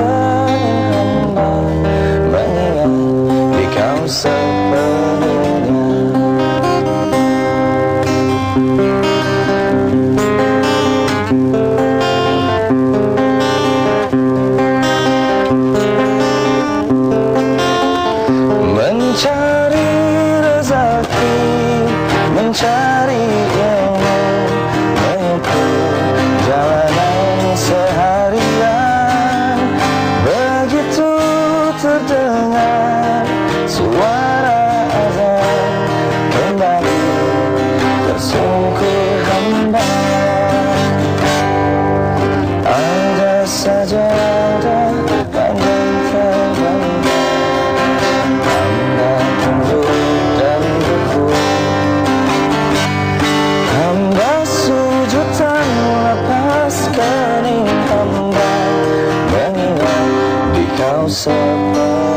terhambat mengingat di kau sepenuhnya mencari rezeki mencari terdengar di kau sepenuhnya